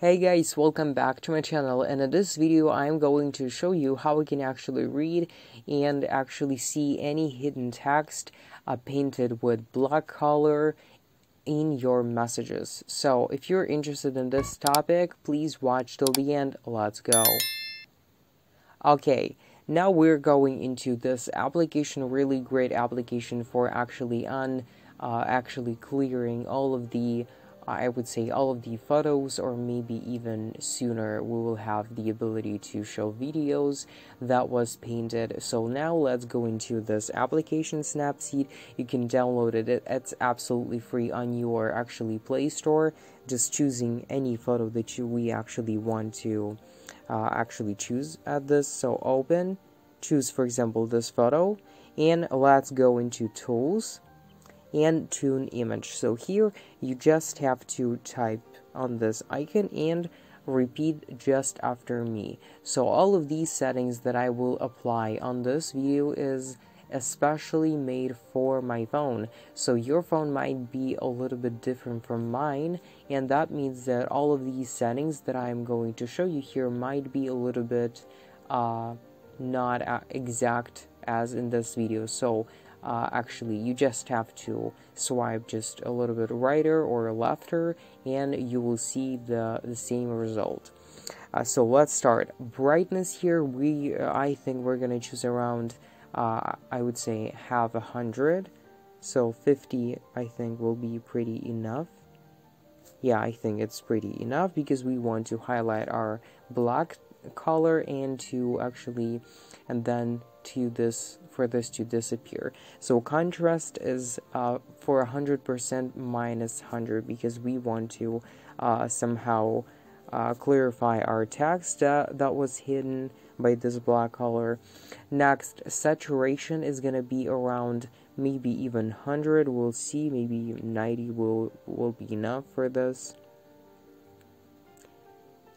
Hey guys, welcome back to my channel and in this video I'm going to show you how we can actually read and actually see any hidden text uh, painted with black color in your messages. So if you're interested in this topic, please watch till the end. Let's go. Okay, now we're going into this application, really great application for actually on uh, actually clearing all of the I would say all of the photos or maybe even sooner we will have the ability to show videos that was painted. So now let's go into this application Snapseed you can download it it's absolutely free on your actually Play Store just choosing any photo that you we actually want to uh, actually choose at this. So open choose for example this photo and let's go into tools and tune image. So here you just have to type on this icon and repeat just after me. So all of these settings that I will apply on this video is especially made for my phone. So your phone might be a little bit different from mine and that means that all of these settings that I'm going to show you here might be a little bit uh, not exact as in this video. So uh, actually you just have to swipe just a little bit righter or lefter and you will see the, the same result. Uh, so let's start. Brightness here, we uh, I think we're gonna choose around, uh, I would say half a hundred. So 50 I think will be pretty enough. Yeah, I think it's pretty enough because we want to highlight our black color and to actually, and then to this for this to disappear. So contrast is uh, for 100% minus 100 because we want to uh, somehow uh, clarify our text uh, that was hidden by this black color. Next, saturation is going to be around maybe even 100. We'll see. Maybe 90 will, will be enough for this.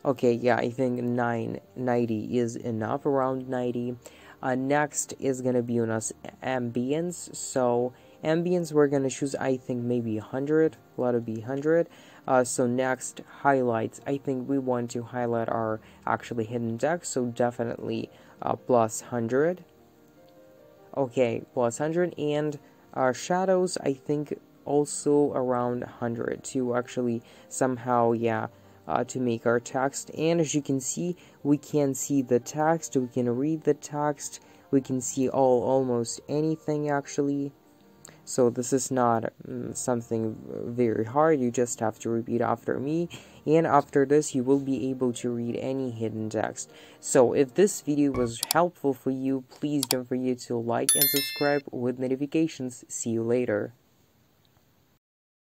Okay, yeah, I think 990 is enough, around 90. Uh, next is going to be on us ambience. So ambience, we're going to choose, I think, maybe 100. Let it be 100. Uh, so next, highlights. I think we want to highlight our actually hidden deck So definitely uh, plus 100. Okay, plus 100. And our shadows, I think, also around 100 to actually somehow, yeah, uh, to make our text. And as you can see we can see the text. We can read the text. We can see all almost anything actually. So this is not um, something very hard. You just have to repeat after me. And after this you will be able to read any hidden text. So if this video was helpful for you please don't forget to like and subscribe with notifications. See you later